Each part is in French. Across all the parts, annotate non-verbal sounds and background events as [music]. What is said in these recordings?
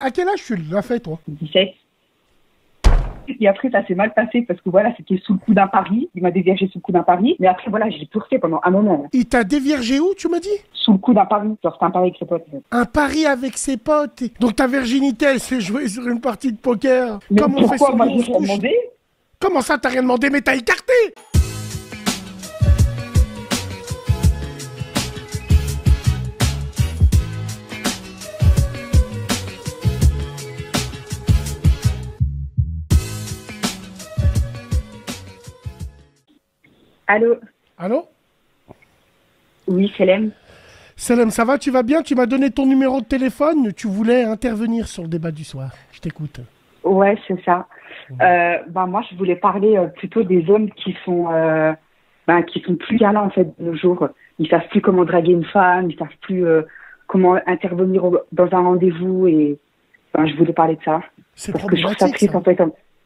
À quel âge tu l'as fait, toi? 17. Et après, ça s'est mal passé parce que voilà, c'était sous le coup d'un pari. Il m'a déviergé sous le coup d'un pari. Mais après, voilà, j'ai toursé pendant un moment. Il t'a déviergé où, tu m'as dit Sous le coup d'un pari. Genre, c'était un pari avec ses potes. Un pari avec ses potes. Donc ta virginité, elle s'est jouée sur une partie de poker. Mais Comme on fait pourquoi j'ai grosses couches. demandé? Comment ça, t'as rien demandé, mais t'as écarté Allô Allô Oui, Selem. Salem, ça va Tu vas bien? Tu m'as donné ton numéro de téléphone. Tu voulais intervenir sur le débat du soir. Je t'écoute. Ouais, c'est ça. Euh, ben, moi, je voulais parler euh, plutôt des hommes qui sont, euh, ben, qui sont plus galants, en fait, de nos jours. Ils savent plus comment draguer une femme, ils savent plus euh, comment intervenir au- dans un rendez-vous et ben, je voulais parler de ça. C'est problématique, ça. en fait.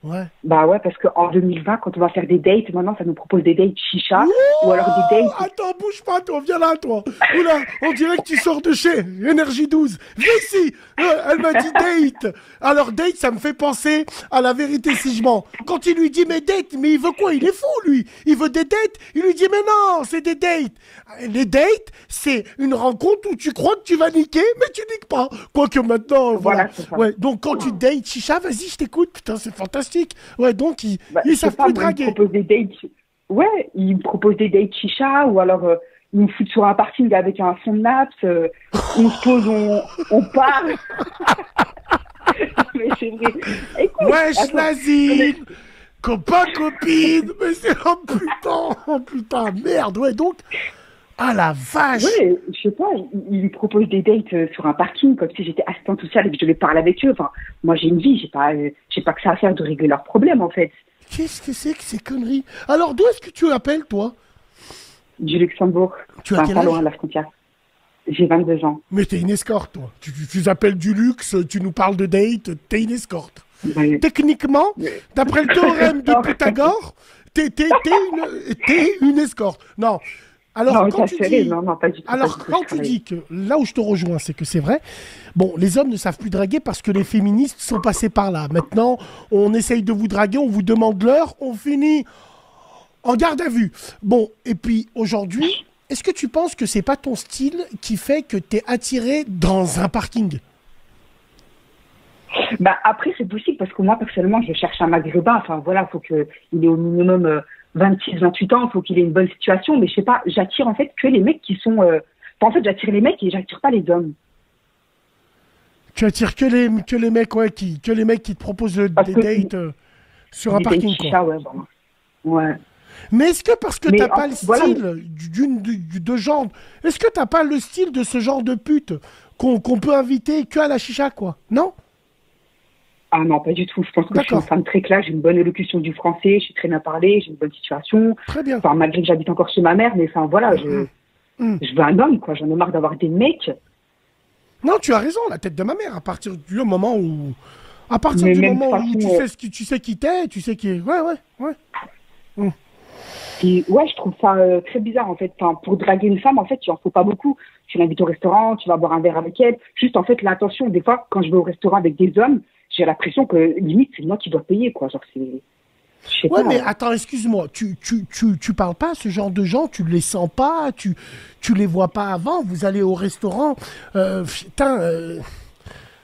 Ouais. Bah ouais, parce qu'en 2020, quand on va faire des dates, maintenant, ça nous propose des dates chicha ou alors des dates. Attends, bouge pas, toi, viens là, toi. Oula, on dirait que tu sors de chez Énergie 12. Viens ici. Euh, Elle m'a dit [laughs] date. Alors, date, ça me fait penser à la vérité si je mens. Quand il lui dit, mais date, mais il veut quoi? Il est fou, lui. Il veut des dates. Il lui dit, mais non, c'est des dates. Les dates, c'est une rencontre où tu crois que tu vas niquer, mais tu niques pas. Quoique maintenant, voilà. Voilà. Ouais, donc quand tu dates, chicha, vas-y, je t'écoute. Putain, c'est fantastique. Ouais, donc ils, Bah, ils savent pas, plus ils draguer. proposent des dates. Ouais, ils me proposent des dates chicha ou alors euh, ils me foutent sur un parking avec un fond de naps. euh, on se pose, on, on parle. [laughs] Mais c'est vrai. Écoute, Wesh, Nazine Copain, copine Mais c'est un putain Oh putain, merde Ouais, donc... Ah la vache Ouais, je sais pas, ils, me proposent des dates euh, sur un parking comme si j'étais assistante sociale et que je devais parler avec eux. Enfin, moi j'ai une vie, j'ai pas, euh, j'ai pas que ça à faire de régler leurs problèmes en fait. Qu'est-ce que c'est que ces conneries? Alors, d'où est-ce que tu appelles, toi? Du Luxembourg, Tu as enfin, quel pas âge? loin de la frontière. J'ai 22 ans. Mais t'es une escorte, toi. Tu, tu, tu appelles du luxe, tu nous parles de date, t'es une escorte. Ouais. Techniquement, d'après le théorème de [laughs] Pythagore, t'es, une, t'es une escorte. Non. Alors, Non, quand tu dis... non, non, pas du tout. Alors, pas du tout, quand tu dis que là où je te rejoins, c'est que c'est vrai, bon, les hommes ne savent plus draguer parce que les féministes sont passés par là. Maintenant, on essaye de vous draguer, on vous demande l'heure, on finit en garde à vue. Bon, et puis aujourd'hui, est-ce que tu penses que c'est pas ton style qui fait que tu es attiré dans un parking? Bah, après, c'est possible parce que moi, personnellement, je cherche un maghrébin. Enfin, voilà, faut qu'il ait au minimum euh, 26, 28 ans, faut qu'il ait une bonne situation. Mais je sais pas, j'attire en fait que les mecs qui sont. euh, enfin, en fait, j'attire les mecs et j'attire pas les hommes. Tu attires que les, que les mecs, ouais, qui, que les mecs qui te proposent Parce des dates euh, sur un parking, quoi. chicha, ouais, bon. Ouais. Mais est-ce que parce que t'as pas le voilà. style d'une du- du- de genre, est-ce que t'as pas le style de ce genre de pute qu'on qu'on peut inviter que à la chicha quoi? Non? Ah non, pas du tout. Je pense que je suis une femme très claire, j'ai une bonne élocution du français, je suis très bien parlé, j'ai une bonne situation. Très bien. Enfin, malgré que j'habite encore chez ma mère, mais enfin, voilà, je, Mhm. je veux un homme, quoi. J'en ai marre d'avoir des mecs. Non, tu as raison, la tête de ma mère. À partir du moment où, à partir Mais du moment où tu euh, sais ce qui, tu sais qui t'es, tu sais qui est. Ouais, ouais, ouais. Et ouais, je trouve ça euh, très bizarre en fait. Enfin, pour draguer une femme, en fait, il en faut pas beaucoup. Tu l'invites au restaurant, tu vas boire un verre avec elle. Juste en fait, l'attention. Des fois, quand je vais au restaurant avec des hommes, j'ai l'impression que limite c'est moi qui dois payer quoi. Genre c'est. Ouais, pas. mais attends, excuse-moi, tu, tu, tu, tu parles pas à ce genre de gens, tu les sens pas, tu, tu les vois pas avant, vous allez au restaurant, euh, putain, euh,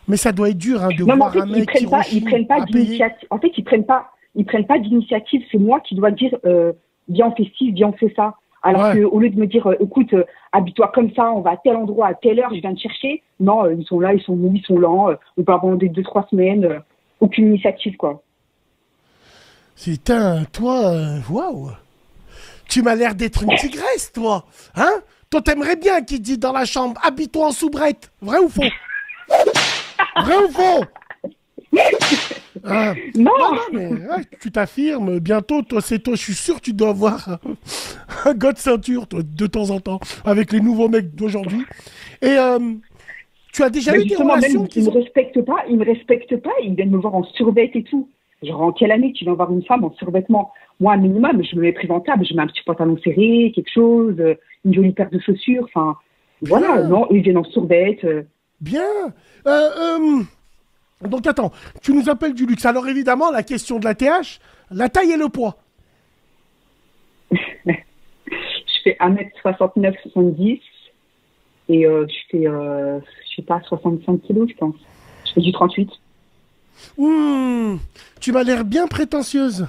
mais ça doit être dur hein, de non, mais en voir fait, un mec qui pas, ils prennent pas d'initiative. En fait, ils prennent pas, ils prennent pas d'initiative. C'est moi qui dois dire, euh, viens on fait ci, viens on fait ça. Alors Ouais. que au lieu de me dire, euh, écoute, euh, habille-toi comme ça, on va à tel endroit à telle heure, je viens te chercher. Non, euh, ils sont là, ils sont mous, ils sont lents. on peut avoir des deux trois semaines. aucune initiative quoi. Putain, toi, euh, waouh Tu m'as l'air d'être une tigresse, toi Hein? Toi, t'aimerais bien qu'il dit dans la chambre, habille-toi en soubrette. Vrai ou faux? Vrai ou faux? Hein Non. Non, non, mais tu t'affirmes. Bientôt, toi, c'est toi. Je suis sûr tu dois avoir un, gars de ceinture, toi, de temps en temps, avec les nouveaux mecs d'aujourd'hui. Et euh, tu as déjà Mais eu des relations même qui ils me respectent pas, ils me respectent pas, ils viennent me voir en survêt et tout. Genre, en quelle année tu viens voir une femme en survêtement? Moi, un minimum, je me mets présentable, je mets un petit pantalon serré, quelque chose, euh, une jolie paire de chaussures, enfin, voilà, non, ils viennent en survêt. euh, Bien. Euh, Donc attends, tu nous appelles du luxe. Alors évidemment, la question de la TH, la taille et le poids. [laughs] je fais 1m69, 70 et euh, je fais, euh, je sais pas, 65 kilos, je pense. Je fais du 38. Mmh, tu m'as l'air bien prétentieuse.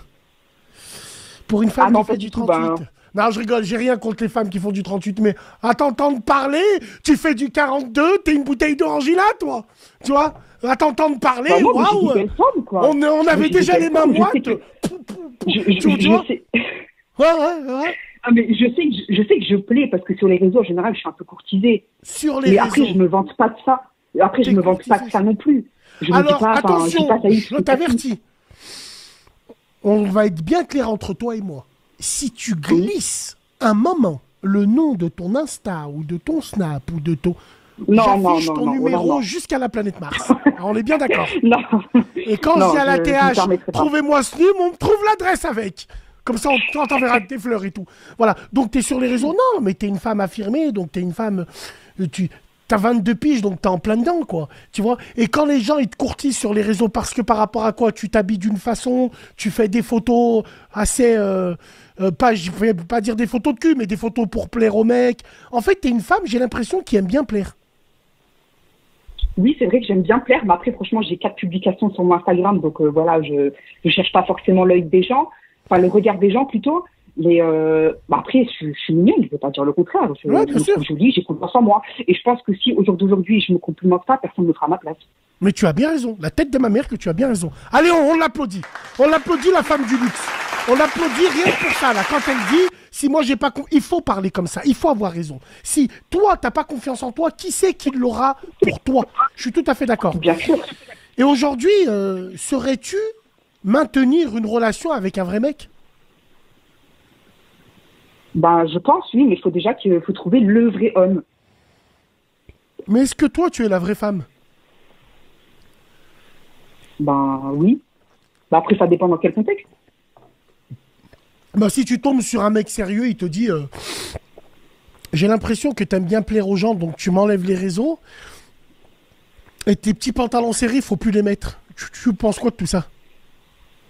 Pour une femme Ah non, qui fait pas du du tout, 38. Non, je rigole, j'ai rien contre les femmes qui font du 38, mais à t'entendre parler, tu fais du 42, t'es une bouteille d'orangina, toi. Tu vois À t'entendre parler, Bah, waouh on, avait déjà les mains moites. sais que- Je, je- Tu- tu je vois sais, Ouais, ouais, ouais. ah, mais je sais que je, je sais que je plais parce que sur les réseaux en général je suis un peu courtisée. Sur les Mais après je me vante pas de ça. Après je me vante pas de ça non plus. Je Alors, dis pas, attention, je t'avertis. On va être bien clair entre toi et moi. Si tu glisses un moment le nom de ton Insta ou de ton Snap ou de ton... Non, J'affiche ton non, numéro jusqu'à la planète Mars. Alors, on est bien d'accord. [laughs] Non. Et quand dis à la TH, trouvez-moi ce num, on me trouve l'adresse avec. Comme ça, on t'enverra des fleurs et tout. Voilà. Donc, tu es sur les réseaux. Non, mais tu es une femme affirmée. Donc, tu es une femme. Tu as 22 piges, donc tu es en plein dedans, quoi. Tu vois? Et quand les gens, ils te courtisent sur les réseaux parce que par rapport à quoi? Tu t'habilles d'une façon, tu fais des photos assez. euh, euh, pas, vais pas dire des photos de cul, mais des photos pour plaire aux mecs. En fait, tu es une femme, j'ai l'impression, qui aime bien plaire. Oui, c'est vrai que j'aime bien plaire, mais après, franchement, j'ai quatre publications sur mon Instagram, donc euh, voilà, je je cherche pas forcément l'œil des gens, enfin le regard des gens plutôt. Mais euh, bah, après, je, je suis mignonne, je veux pas dire le contraire. Je, Ouais, je bien me sûr. trouve jolie, j'ai confiance en moi. Et je pense que si au jour d'aujourd'hui, je me complimente pas, personne ne me fera ma place. Mais tu as bien raison. La tête de ma mère que tu as bien raison. Allez, on, on l'applaudit. On l'applaudit, la femme du luxe. On l'applaudit rien que pour ça, là. Quand elle dit, si moi j'ai pas con- il faut parler comme ça. Il faut avoir raison. Si toi, t'as pas confiance en toi, qui c'est qui l'aura pour toi? Je suis tout à fait d'accord. Bien sûr. Et aujourd'hui, euh, saurais-tu maintenir une relation avec un vrai mec? Ben, je pense, oui, mais il faut déjà qu'il faut trouver le vrai homme. Mais est-ce que toi, tu es la vraie femme? Ben, oui. Ben, après, ça dépend dans quel contexte. Bah, si tu tombes sur un mec sérieux, il te dit euh, J'ai l'impression que t'aimes bien plaire aux gens, donc tu m'enlèves les réseaux. Et tes petits pantalons serrés, faut plus les mettre. Tu, tu penses quoi de tout ça?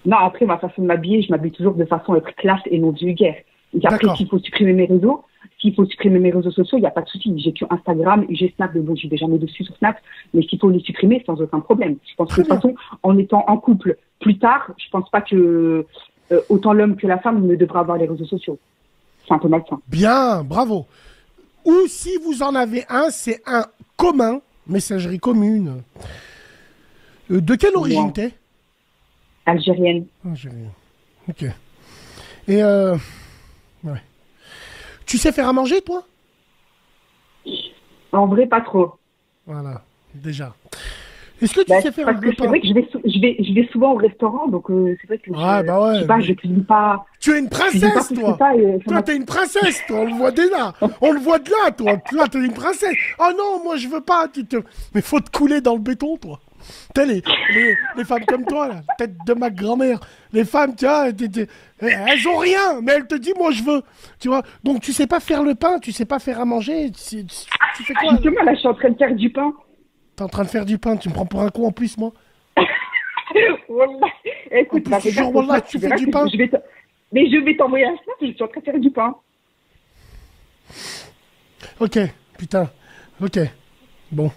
Non, après, ma façon de m'habiller, je m'habille toujours de façon à être classe et non vulgaire. Et après, s'il faut supprimer mes réseaux, s'il faut supprimer mes réseaux sociaux, il n'y a pas de souci. J'ai que Instagram j'ai Snap, mais bon, je vais jamais dessus sur Snap. Mais s'il faut les supprimer, sans aucun problème. Je pense Très que de toute façon, en étant en couple plus tard, je pense pas que euh, autant l'homme que la femme ne devra avoir les réseaux sociaux. C'est un peu malsain. Bien, bravo. Ou si vous en avez un, c'est un commun, messagerie commune. Euh, de quelle origine Ouais. t'es? Algérienne. Algérien. Ok. Et euh, ouais. Tu sais faire à manger, toi? En vrai, pas trop. Voilà, déjà. Est-ce que tu Bah, sais faire parce un que c'est vrai que je vais, je vais, je vais souvent au restaurant, donc euh, c'est vrai que Ouais, je, bah ouais, je sais pas, mais- je cuisine pas. Tu es une princesse, toi que ça. Et, ça Toi, t'es une princesse, toi, on le voit déjà. [laughs] On le voit de là, toi. Toi, t'es une princesse. Oh non, moi, je veux pas. Tu te... Mais faut te couler dans le béton, toi. T'as les, les, les femmes comme toi, là, tête de ma grand-mère. Les femmes, tu vois, elles ont rien, mais elles te disent, moi, je veux. Tu vois, donc tu sais pas faire le pain, tu sais pas faire à manger. Tu, tu- tu fais quoi Justement, là, je suis en train de faire du pain. T'es en train de faire du pain, tu me prends pour un con en plus, moi. [laughs] Wallah. Écoute, En plus, bah, ton wallah, tu fais du pain. je vais te- Mais je vais t'envoyer un snap, je suis en train de faire du pain. Ok, putain. Ok. Bon.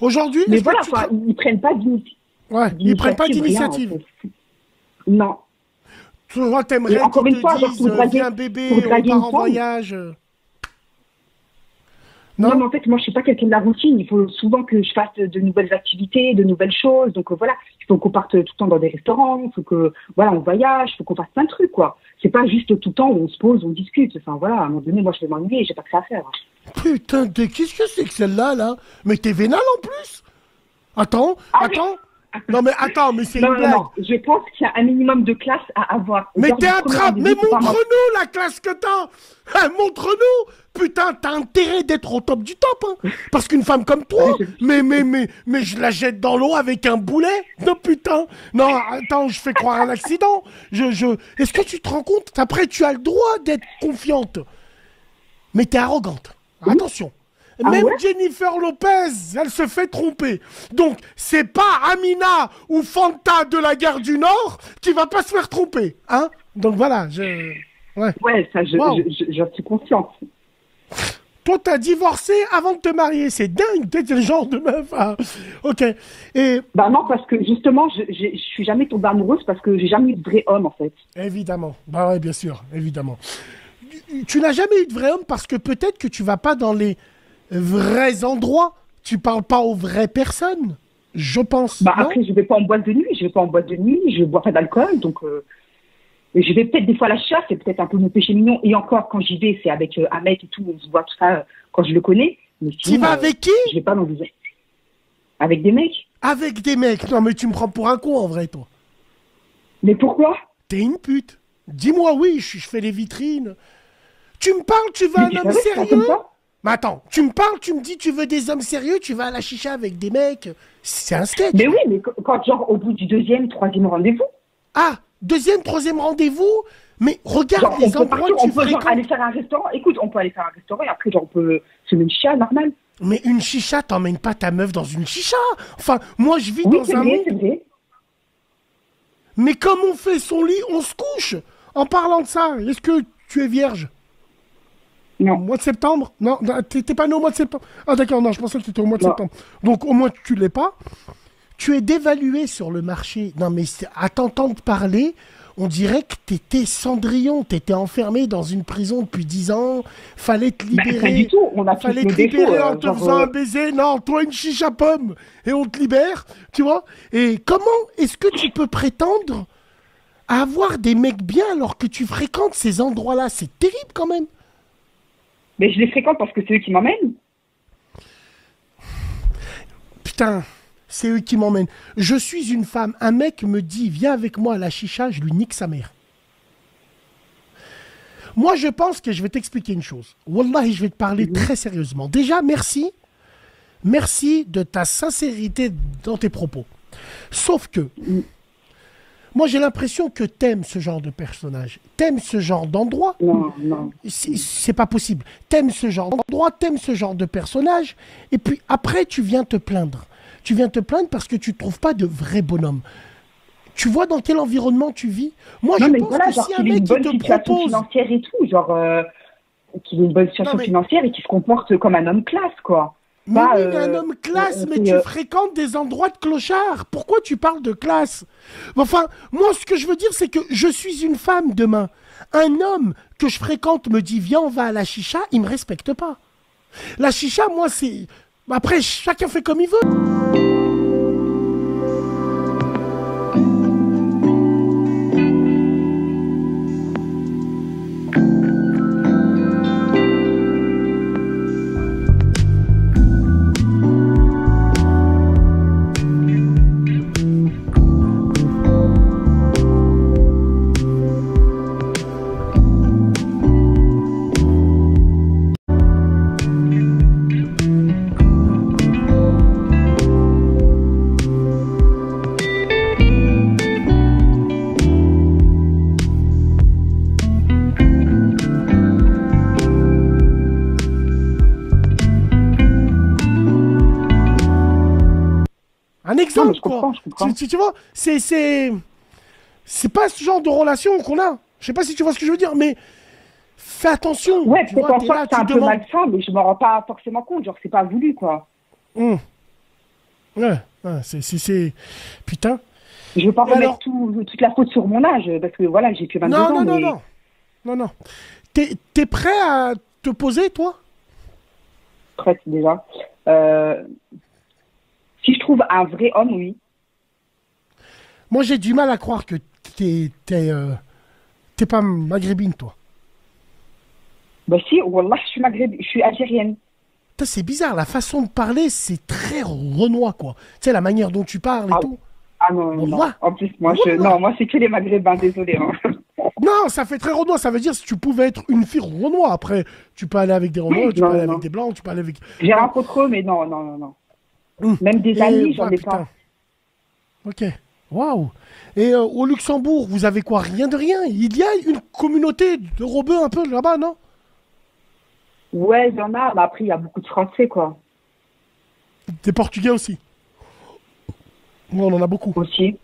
Aujourd'hui, Mais que tu ils prennent pas d'initiative. Ouais, ils prennent pas d'initiative. rien, en fait. Non. Toi, t'aimerais qu'ils une te fois, euh, draguer- viens bébé, pour on part en voyage. Non, Non, mais en fait, moi, je suis pas quelqu'un de la routine. Il faut souvent que je fasse de nouvelles activités, de nouvelles choses. Donc, euh, voilà, il faut qu'on parte tout le temps dans des restaurants, il faut que, voilà, on voyage, il faut qu'on fasse plein de trucs, quoi. C'est pas juste tout le temps où on se pose, on discute. Enfin, voilà, à un moment donné, moi, je vais m'ennuyer, j'ai pas que ça à faire. Putain, t'es- qu'est-ce que c'est que celle-là, là? Mais t'es vénal en plus Attends, Ah, attends. Non, mais attends, mais c'est une non, blague. non, je pense qu'il y a un minimum de classe à avoir. Mais t'es un trappe, mais montre-nous la classe que t'as Ah, Montre-nous Putain, t'as intérêt d'être au top du top, hein Parce qu'une femme comme toi, [laughs] mais, mais, mais je la jette dans l'eau avec un boulet Non, putain Non, attends, je fais croire un accident Je, je... Est-ce que tu te rends compte Après, tu as le droit d'être confiante? Mais t'es arrogante. Attention Ah Même ouais Jennifer Lopez, elle se fait tromper. Donc, c'est pas Amina ou Fanta de la gare du Nord qui va pas se faire tromper. Hein Donc voilà, je. Ouais. Ouais, ça, je, Wow. je, suis consciente. Toi, t'as divorcé avant de te marier. C'est dingue, t'es le genre de meuf. hein. Ok. Et Bah non, parce que justement, je, je, je suis jamais tombée amoureuse parce que j'ai jamais eu de vrai homme, en fait. évidemment. Bah ouais, bien sûr, évidemment. Tu- Tu n'as jamais eu de vrai homme parce que peut-être que tu vas pas dans les vrais endroits. Tu parles pas aux vraies personnes. Je pense. Bah après, je vais pas en boîte de nuit, je vais pas en boîte de nuit, je bois pas d'alcool, donc euh, je vais peut-être des fois à la chasse, c'est peut-être un peu mon péché mignon. Et encore, quand j'y vais, c'est avec euh, un mec et tout, on se voit tout ça euh, quand je le connais. Mais Tu sinon, vas euh, avec qui? Je vais pas dans des avec des mecs. Avec des mecs. Non, mais tu me prends pour un con en vrai, toi. Mais pourquoi? T'es une pute. Dis-moi oui, je, je fais les vitrines. Tu me parles, tu veux un homme sérieux Mais attends, tu me parles, tu me dis tu veux des hommes sérieux, tu vas à la chicha avec des mecs. C'est un sketch. Mais oui, mais qu- quand genre au bout du deuxième, troisième rendez-vous, Ah, deuxième, troisième rendez-vous Mais regarde genre les endroits partir, que tu on peut genre aller faire un restaurant. Écoute, on peut aller faire un restaurant et après genre on peut se une chia normal. Mais une chicha, t'emmènes pas ta meuf dans une chicha. Enfin, moi je vis Oui, dans un vrai, monde. c'est vrai. Mais comme on fait son lit, on se couche. En parlant de ça, est-ce que tu es vierge? Non. Mois de septembre? Non, t'es t'es pas né au mois de septembre. Ah d'accord, non, je pensais que t'étais au mois de Non. septembre. Donc au moins tu l'es pas. Tu es dévalué sur le marché. Non mais à t'entendre parler, on dirait que t'étais Cendrillon, t'étais enfermé dans une prison depuis 10 ans, fallait te Bah, libérer. pas du tout, on a Fallait te défauts. libérer euh, en te genre, faisant euh, un baiser. Non, toi une chicha pomme et on te libère, tu vois. Et comment est-ce que tu peux prétendre à avoir des mecs bien alors que tu fréquentes ces endroits-là? C'est terrible quand même. Mais je les fréquente parce que c'est eux qui m'emmènent. Putain, c'est eux qui m'emmènent. Je suis une femme. Un mec me dit, viens avec moi à la chicha, je lui nique sa mère. Moi, je pense que je vais t'expliquer une chose. Wallahi, je vais te parler très sérieusement. Déjà, merci. Merci de ta sincérité dans tes propos. Sauf que, moi, j'ai l'impression que t'aimes ce genre de personnage. T'aimes ce genre d'endroit. Non, non. C'est- pas possible. T'aimes ce genre d'endroit, t'aimes ce genre de personnage, et puis après tu viens te plaindre. Tu viens te plaindre parce que tu trouves pas de vrai bonhomme. Tu vois dans quel environnement tu vis? Moi, Non, je mais pense voilà, que genre si un mec une qui bonne te situation propose, financière et tout, genre euh, qu'il ait une bonne situation mais- financière et qu'il se comporte comme un homme classe, quoi. Mais oui, mais un euh, homme classe, mais tu euh, fréquentes des endroits de clochard. Pourquoi tu parles de classe? Enfin, moi, ce que je veux dire, c'est que je suis une femme demain. Un homme que je fréquente me dit viens, on va à la chicha, il me respecte pas. La chicha, moi, c'est. Après, chacun fait comme il veut. Un exemple, Non, mais je quoi. comprends, je comprends. Tu, tu- tu vois, c'est c'est c'est pas ce genre de relation qu'on a. Je sais pas si tu vois ce que je veux dire, mais fais attention. Ouais, t'es soi là, que c'est un peu demandes- malsain, mais je m'en rends pas forcément compte, genre c'est pas voulu, quoi. Hum. Ouais, ouais, c'est c'est c'est putain. Je veux pas Et remettre alors tout- toute la faute sur mon âge, parce que voilà, j'ai que 22 Non, ans, non, non, mais non, non, non. T'es t'es prêt à te poser, toi? Prête déjà. Euh, si je trouve un vrai homme, oui. Moi, j'ai du mal à croire que t'es t'es euh, t'es pas maghrébine, toi. Bah si, wallah, je suis maghrébine, je suis algérienne. Putain, C'est bizarre, la façon de parler, c'est très renois, quoi. Tu sais, la manière dont tu parles et Ah. tout. Ah non, non, non. Wallah. En plus, moi, je, Wallah. non, moi, c'est que les maghrébins, désolé. Hein. [laughs] Non, ça fait très renois. Ça veut dire si tu pouvais être une fille renois. Après, tu peux aller avec des renois, tu Non, peux aller non. avec des blancs, tu peux aller avec. J'ai rencontré eux, mais non, non, non, non. Même des Et, amis, j'en ai pas. Ok. Waouh. Et euh, au Luxembourg, vous avez quoi? Rien de rien? Il y a une communauté de robeux un peu là-bas, non? Ouais, il y en a, mais après, il y a beaucoup de Français, quoi. Des Portugais aussi. Ouais, on en a beaucoup. Aussi.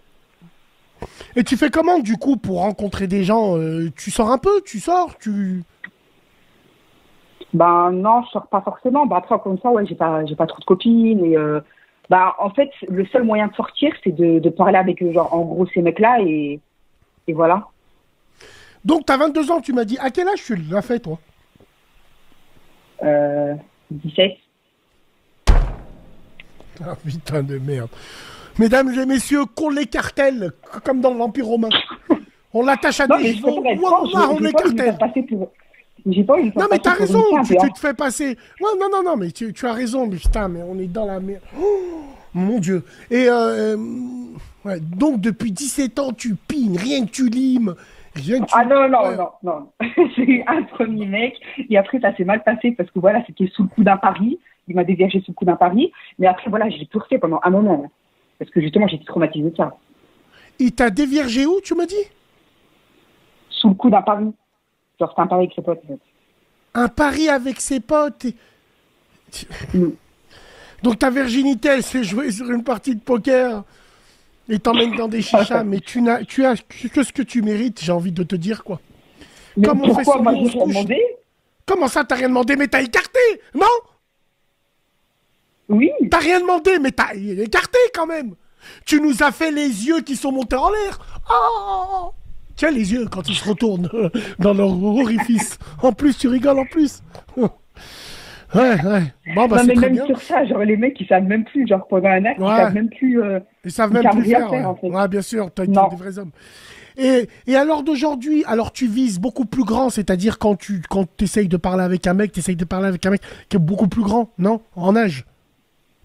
Et tu fais comment, du coup, pour rencontrer des gens euh, Tu sors un peu? Tu sors? Tu... Ben non, je sors pas forcément. Ben, après, encore une fois, ouais, j'ai pas, j'ai pas trop de copines. Et, euh, ben, en fait, le seul moyen de sortir, c'est de, de parler avec genre, en gros, ces mecs-là, et, et voilà. Donc, t'as 22 ans, tu m'as dit. À quel âge tu l'as fait, toi? Euh, 17. Ah putain de merde. Mesdames et messieurs, qu'on les cartels, comme dans l'Empire romain. On l'attache à Non, des être Wallah, franche, on j'ai J'ai pas faire Non, mais t'as raison, une tu, hein. te fais passer. Ouais, non, non, non, mais tu, tu as raison, mais putain, mais on est dans la merde. Oh, mon Dieu. Et euh, euh, ouais, donc, depuis 17 ans, tu pines, rien que tu limes, rien que tu. Ah non, non, Ouais. non, non. [laughs] J'ai eu un premier mec, et après, ça s'est mal passé parce que voilà, c'était sous le coup d'un pari. Il m'a déviagé sous le coup d'un pari. Mais après, voilà, j'ai tout refait pendant un moment. hein. Parce que justement, j'étais traumatisée de ça. Il t'a déviergé où, tu m'as dit? Sous le coup d'un pari. Genre, c'était un pari avec ses potes, en fait. Un pari avec ses potes. et- Mm. Donc ta virginité, elle s'est jouée sur une partie de poker et t'emmène dans des chichas, [laughs] mais tu n'as, tu as que ce que tu mérites, j'ai envie de te dire quoi. Mais Comme on fait moi, touches. demandé? Comment ça, t'as rien demandé, mais t'as écarté, non? Oui. T'as rien demandé, mais t'as écarté quand même. Tu nous as fait les yeux qui sont montés en l'air. Oh Tiens les yeux quand ils se retournent euh, dans leur orifice. En plus, tu rigoles en plus. [laughs] Ouais, ouais. Bon, bah non, mais même bien. sur ça, genre, les mecs, ils savent même plus, genre, pendant un acte, Ouais. ils savent même plus. euh, Ils savent Ils même savent plus faire. faire, ouais. en fait. Ouais, bien sûr, t'as été des vrais hommes. Et, et alors d'aujourd'hui, alors tu vises beaucoup plus grand, c'est-à-dire quand tu quand essayes de parler avec un mec, tu essayes de parler avec un mec qui est beaucoup plus grand, non? En âge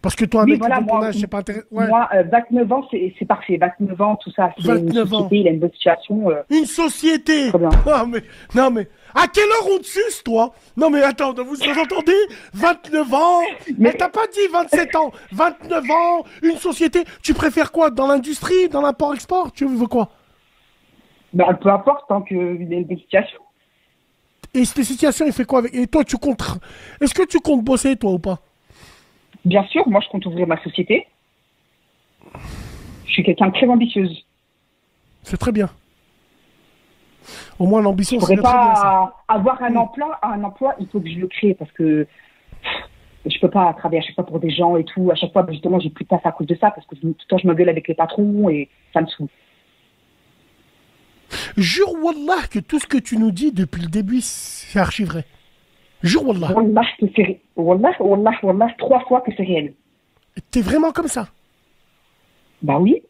Parce que toi, un Oui, mec voilà, moi, c'est pas intéressant. Ouais. Moi, euh, 29 ans, c'est parfait. 29 ans, tout ça. C'est une 29 ans. société, il a une bonne situation. euh, Une société Très bien. Non mais, non mais, à quelle heure on te suce, toi? Non mais attends, vous vous entendez? 29 ans? [laughs] Mais t'as pas dit 27 ans 29 ans, une société Tu préfères quoi Dans l'industrie Dans l'import-export? Tu veux quoi? Bah, peu importe, tant qu'il a une bonne situation. Et cette situation, il fait quoi avec... Et toi, tu comptes... Est-ce que tu comptes bosser, toi, ou pas? Bien sûr, moi, je compte ouvrir ma société. Je suis quelqu'un de très ambitieuse. C'est très bien. Au moins, l'ambition, c'est pourrais très bien, ça. pas avoir un emploi. Un emploi, il faut que je le crée parce que je peux pas travailler à chaque fois pour des gens et tout. À chaque fois, justement, j'ai plus de place à cause de ça parce que tout le temps, je me gueule avec les patrons et ça me saoule. Jure, Wallah, que tout ce que tu nous dis depuis le début, c'est archi vrai. Jure, Wallah. Wallah, c'est Wallah, Wallah, Wallah, trois fois que c'est réel. T'es vraiment comme ça? Bah oui.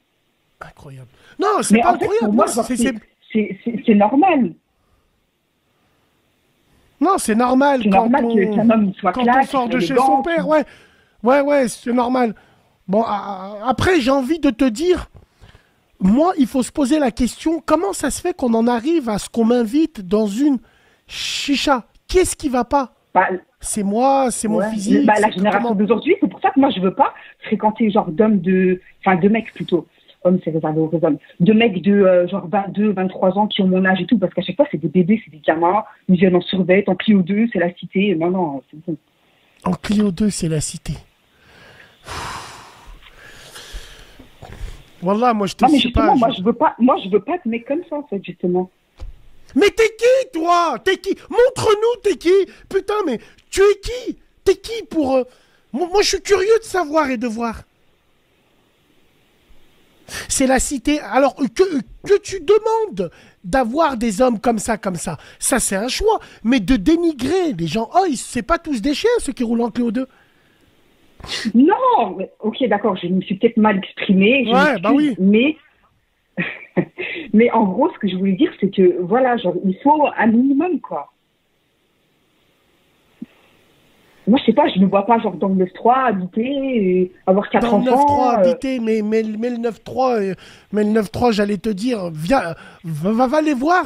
Incroyable. Non, c'est pas en fait, incroyable. c'est- normal. Non, c'est normal. C'est normal on... que- qu'un homme soit quand classe, on sort de chez son père, ouais. Ouais, ouais, c'est normal. Bon, a- a- après, j'ai envie de te dire, moi, il faut se poser la question, comment ça se fait qu'on en arrive à ce qu'on m'invite dans une chicha? Qu'est-ce qui va pas Bah, C'est moi, c'est mon physique. Bah, la génération d'aujourd'hui, c'est pour ça que moi, je veux pas fréquenter genre d'hommes de. Enfin, de mecs plutôt. Hommes, c'est réservé aux hommes. De mecs de euh, genre 22, 23 ans qui ont mon âge et tout, parce qu'à chaque fois, c'est des bébés, c'est des gamins. Ils viennent en survêt, en Clio 2, c'est la cité. Non, non, c'est bon. En Clio 2, c'est la cité. Voilà, moi je te Non, mais justement, pas. moi, je- je veux pas, moi, je veux pas de mecs comme ça, en fait, justement. Mais t'es qui, toi? T'es qui? Montre-nous, t'es qui? Putain, mais tu es qui? T'es qui pour... euh, Moi, moi, je suis curieux de savoir et de voir. C'est la cité. Alors, que, que tu demandes d'avoir des hommes comme ça, comme ça, ça c'est un choix. Mais de dénigrer les gens, oh, c'est pas tous des chiens, ceux qui roulent en Cléo 2. Non, mais- ok, d'accord, je me suis peut-être mal exprimée. je Ouais, bah m'excuse, Mais, [laughs] mais en gros, ce que je voulais dire, c'est que voilà, genre, il faut un minimum, quoi. Moi, je sais pas, je me vois pas genre dans le 9-3 habiter, et avoir quatre Dans le 9-3 enfants. euh, habité, mais, mais, mais le 9-3, euh, mais le 9-3, j'allais te dire, viens, va, va, va les voir.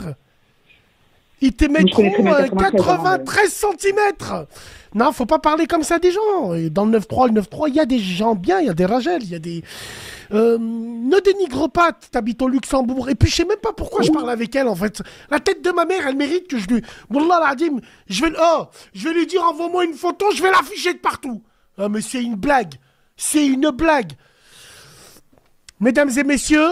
Ils te mettront très bien euh, 93, 93 cm. Non, faut pas parler comme ça des gens. Et dans le 9-3, le 9-3, il y a des gens bien, il y a des Ragel, il y a des. Euh, ne dénigre pas, t'habites au Luxembourg. Et puis je sais même pas pourquoi je parle avec elle en fait. La tête de ma mère, elle mérite que je lui. Wallah je vais, oh, je vais lui dire envoie-moi une photo, je vais l'afficher de partout. Ah mais c'est une blague, c'est une blague. Mesdames et messieurs.